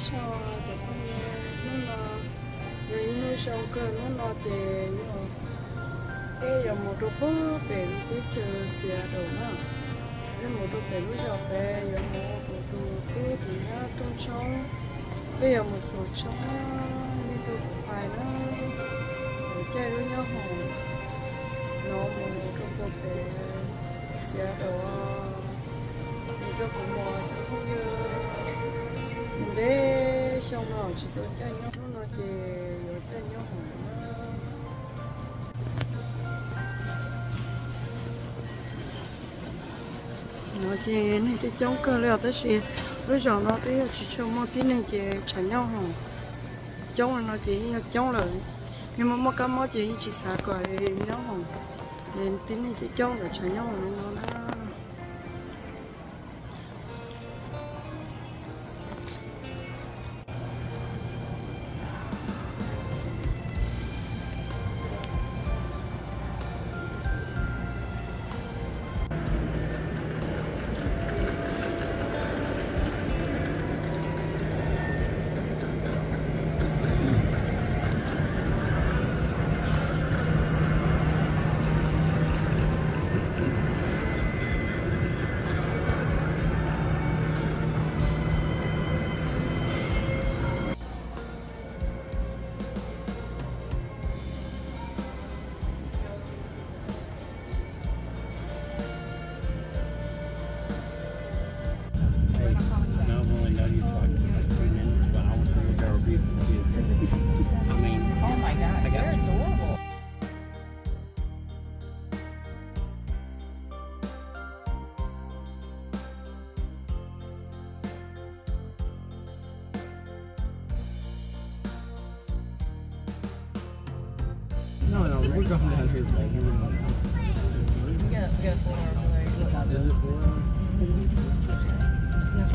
cho để ờ, nó là rồi nuôi sau cơ, nó là để cái là một đôi bố để cái chờ xe đồ nó cái một đôi để lúc giờ về giờ một đôi cái thì nó tôn trong bây giờ một số trong nên đôi phải nó để chơi với nhau hồ nó một đôi bố để xe đồ một đôi bố mò cho không như xong rồi chị tôi chơi nhau nó chị rồi chơi nhau hồng nó chị nên chỉ chống cơ liệu tới chị lúc giờ nó tới chị cho mua cái này chị chả nhau hả chống nó chị chống lại nhưng mà mua cái mua chị chị xả quả nhau hả nên tí này chỉ chống là chả nhau hả nó We're going down here. Yeah, four. Is it four? Yes,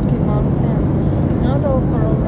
Rocky Mountain. Not all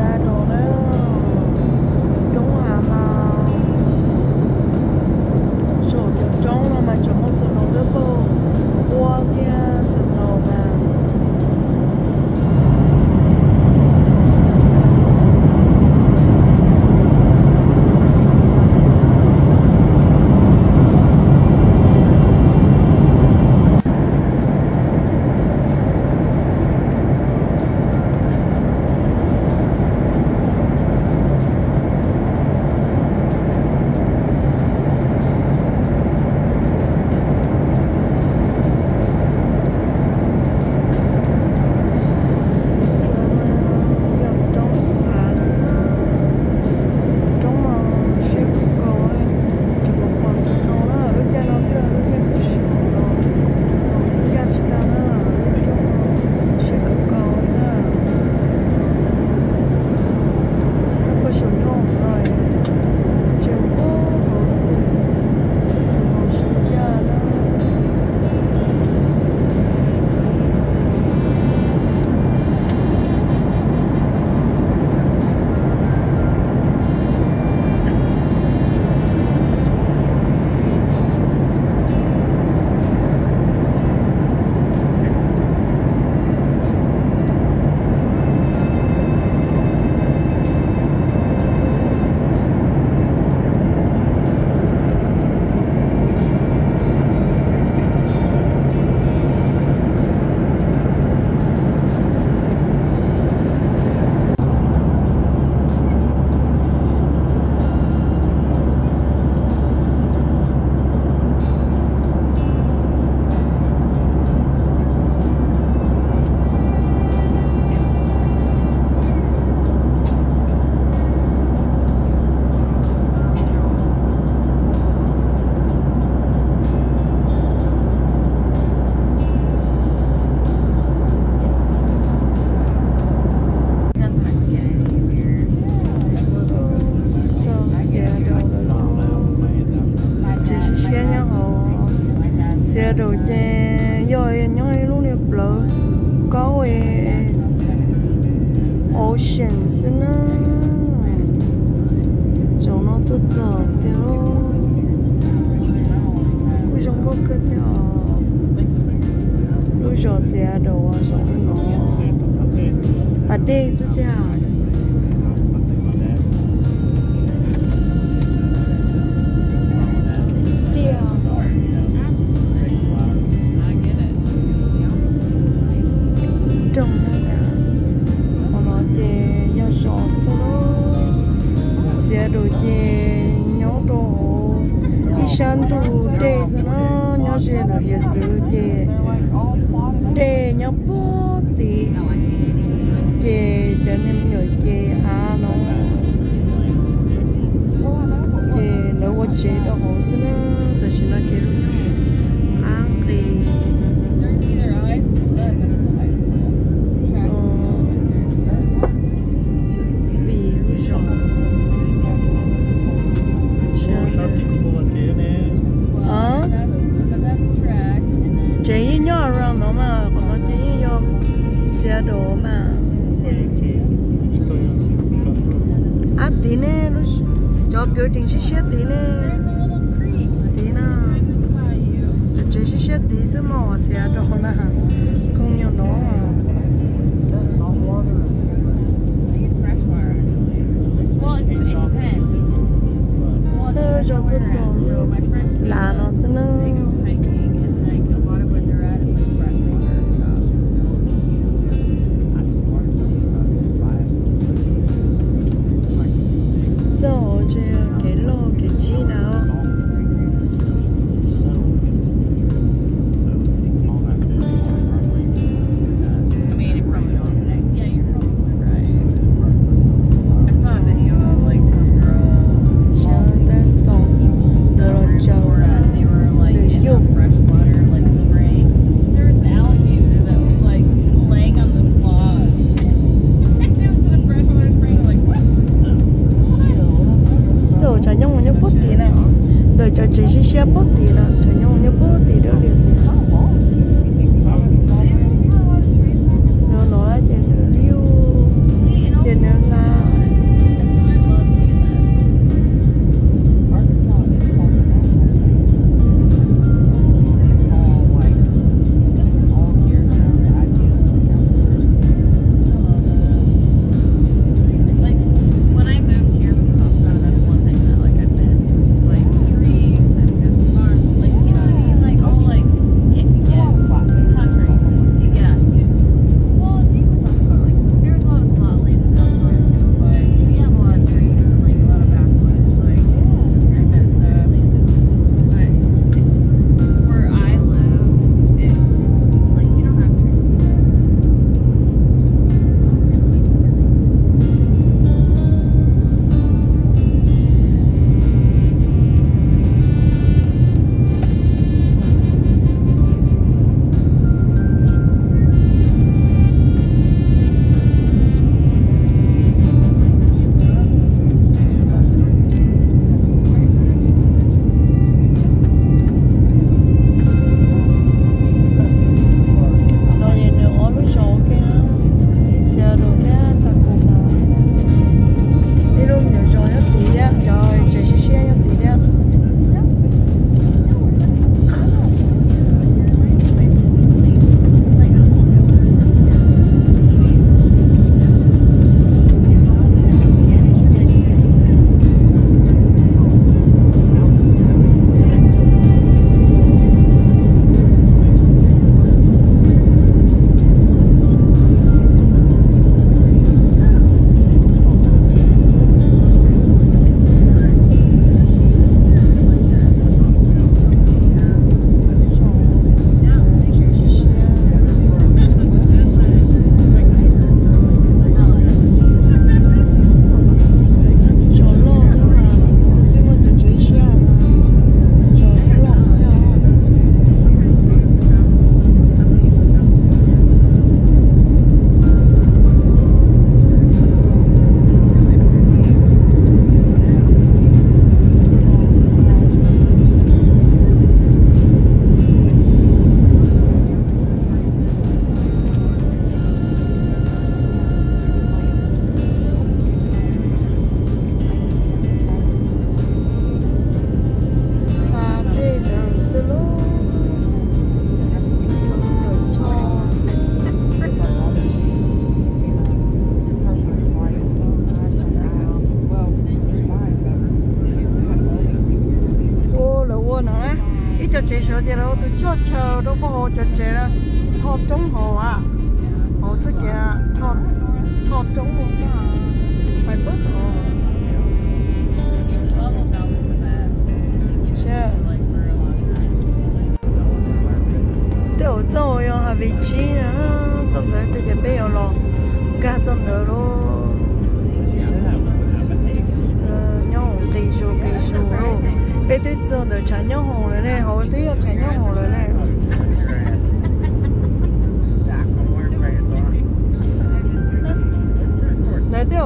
emotions, you? chế đồ chế nhó đồ. Đi săn tu đê rồi nó nhó chế đồ hiện dữ chế để nhó bố tí chế cho nên nhớ chế à nó. Chế nó quá chế đồ hồ xin nó tự xin nó kêu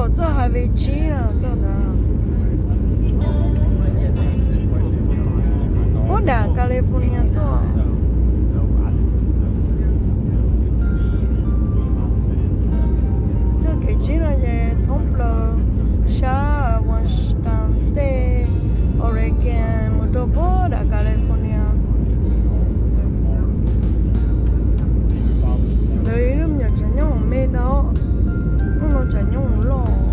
哦，这还没吃呢，这哪？我哪加利福尼亚多？这给吃了也通不了，下我是 downstay Oregon，我都不哪加利福尼亚。对，人家真有味道。或牛用肉